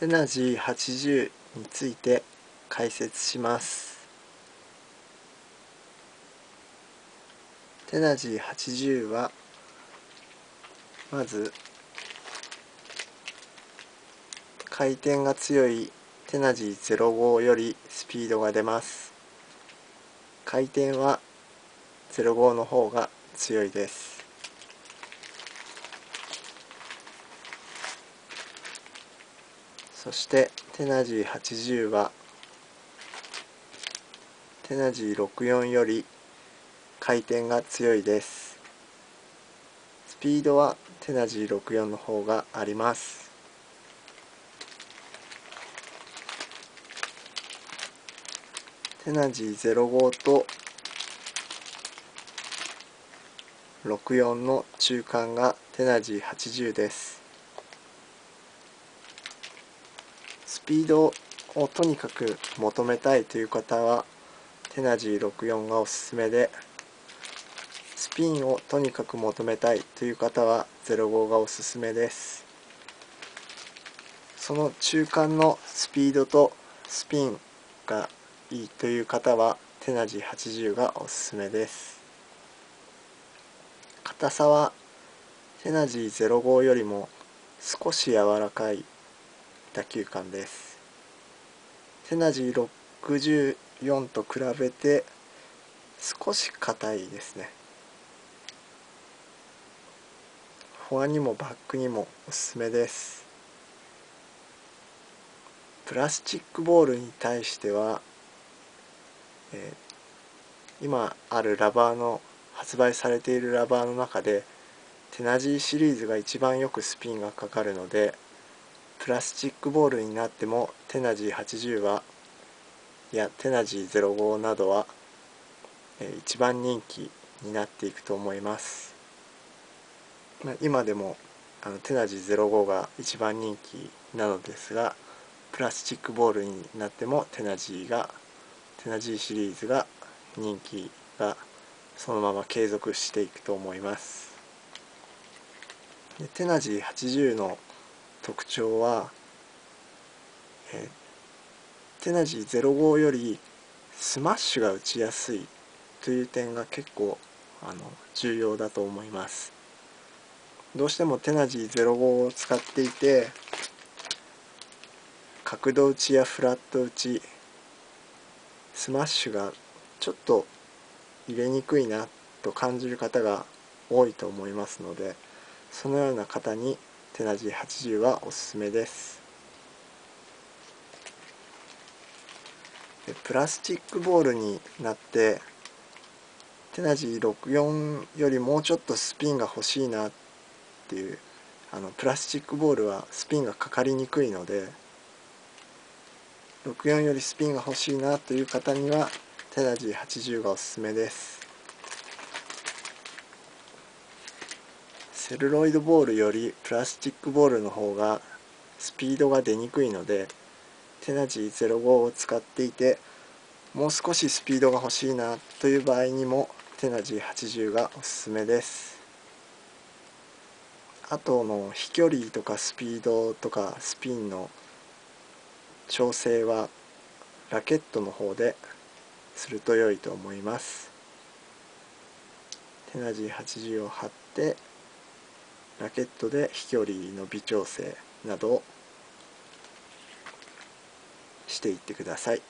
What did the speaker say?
テナジー80について解説します。テナジー80はまず回転が強いテナジー05よりスピードが出ます。回転は05の方が強いです。そしてテナジー80はテナジー64より回転が強いです。スピードはテナジー64の方があります。テナジー05と64の中間がテナジー80です。スピードをとにかく求めたいという方はテナジー64がおすすめでスピンをとにかく求めたいという方は05がおすすめです。その中間のスピードとスピンがいいという方はテナジー80がおすすめです。硬さはテナジー05よりも少し柔らかい打球感です。テナジー64と比べて少し硬いですね。フォアにもバックにもおすすめです。プラスチックボールに対しては、えー、今あるラバーの発売されているラバーの中でテナジーシリーズが一番よくスピンがかかるのでプラスチックボールになってもテナジー80はいやテナジー05などは、えー、一番人気になっていくと思います、まあ、今でもあのテナジー05が一番人気なのですがプラスチックボールになってもテナジーがテナジーシリーズが人気がそのまま継続していくと思います。でテナジー80の特徴は、えー、テナジー05よりスマッシュが打ちやすいという点が結構あの重要だと思います。どうしてもテナジー05を使っていて角度打ちやフラット打ちスマッシュがちょっと入れにくいなと感じる方が多いと思いますのでそのような方にテナジー80はおすすめです。でプラスチックボールになってテナジー64よりもうちょっとスピンが欲しいなっていうあのプラスチックボールはスピンがかかりにくいので64よりスピンが欲しいなという方にはテナジー80がおすすめです。セルロイドボールよりプラスチックボールの方がスピードが出にくいのでテナジー05を使っていてもう少しスピードが欲しいなという場合にもテナジー80がおすすめです。あとの飛距離とかスピードとかスピンの調整はラケットの方ですると良いと思います。テナジー80を貼ってラケットで飛距離の微調整などをしていってください。